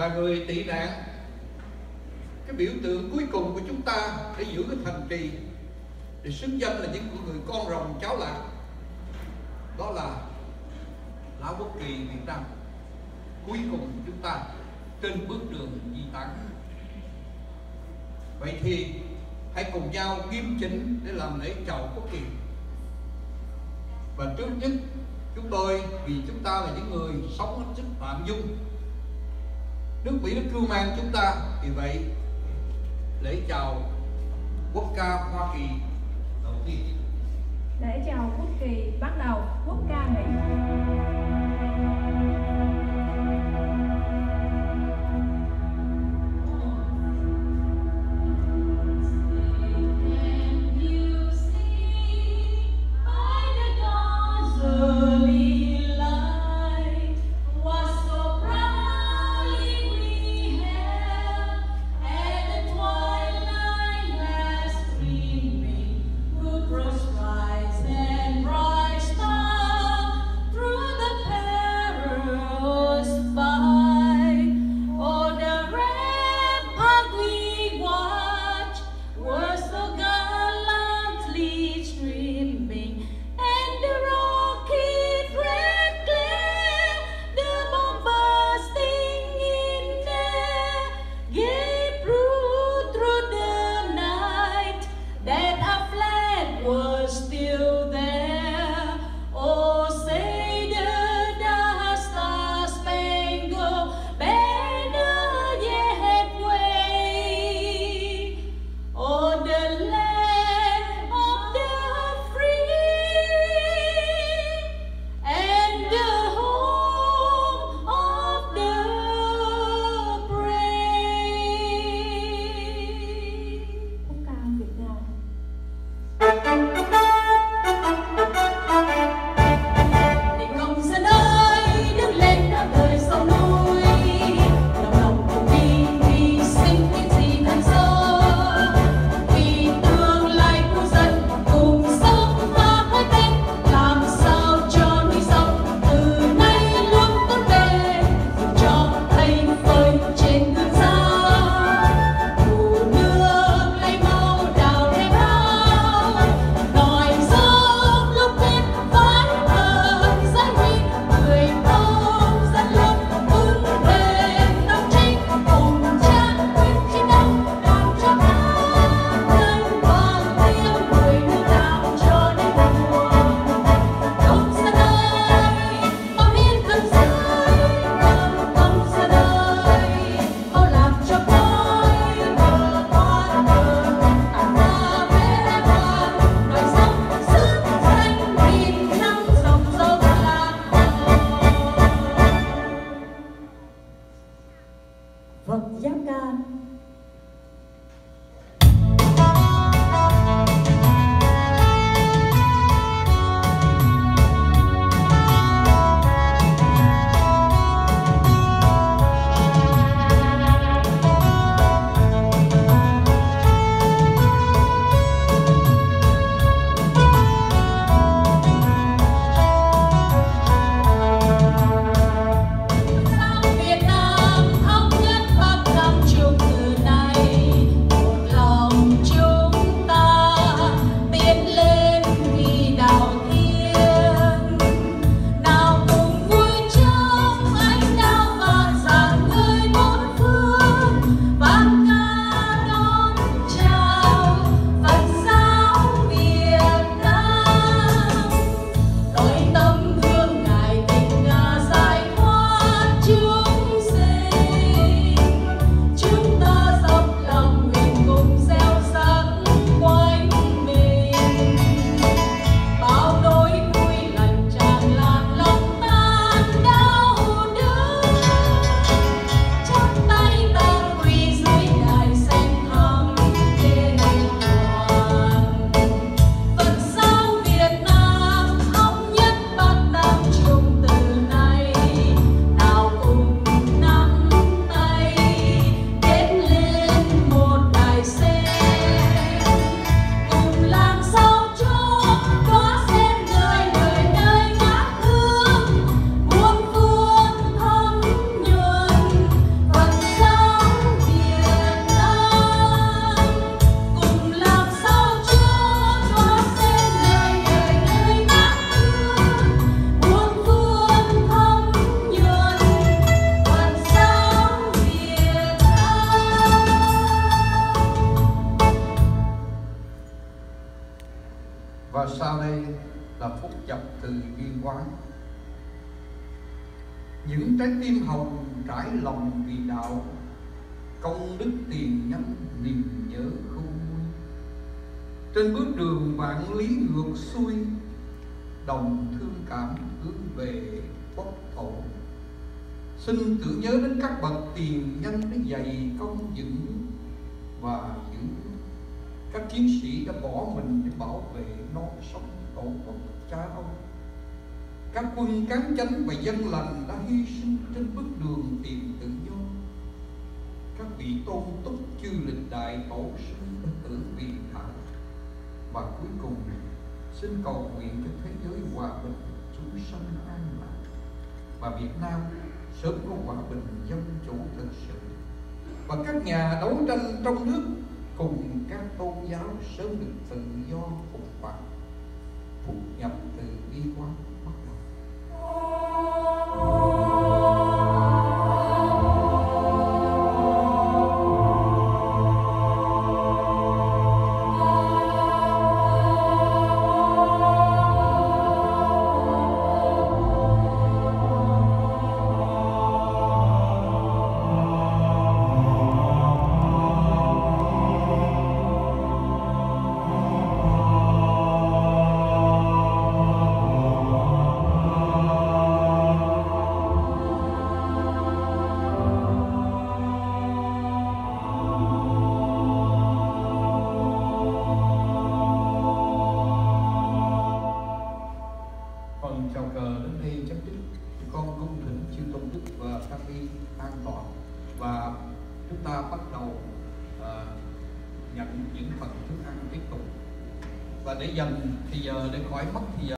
là người tị nạn. Cái biểu tượng cuối cùng của chúng ta để giữ cái thành trì, để xứng danh là những người con rồng cháu lạc, đó là lão quốc kỳ Việt Nam. Cuối cùng của chúng ta trên bước đường di tản. Vậy thì hãy cùng nhau nghiêm chỉnh để làm lễ chào quốc kỳ. Và trước nhất, chúng tôi, vì chúng ta là những người sống hết sức tạm dung nước Mỹ đã cưu mang chúng ta. Vì vậy lễ chào quốc ca Hoa Kỳ. Đầu tiên. Lễ chào quốc kỳ bắt đầu. Quốc ca Mỹ. thee. và sau đây là phút chập từ viên quán. Những trái tim hồng trải lòng vì đạo, công đức tiền nhân niềm nhớ khôn vui trên bước đường vạn lý ngược xuôi, đồng thương cảm hướng về quốc thổ. Xin tưởng nhớ đến các bậc tiền nhân đã dày công dựng và giữ các chiến sĩ đã bỏ mình để bảo vệ non sông tổ quốc cha ông. Các quân cán chánh và dân lành đã hy sinh trên bước đường tìm tự do. Các vị tôn túc chư lịch đại tổ sư đã tự vì thả và cuối cùng, xin cầu nguyện cho thế giới hòa bình chúng sanh an lạc. Và Việt Nam sớm có hòa bình dân chủ thực sự. Và các nhà đấu tranh trong nước cùng các tôn giáo sớm được tự do phục hoạt, phục nhập từ bi quan bắt đầu. Phần chào cờ đến đây chấp dứt. Con cung thỉnh chư tôn đức và các y an toàn. Và chúng ta bắt đầu uh, nhận những phần thức ăn tiếp tục. Và để dành thì giờ để khỏi mất thì giờ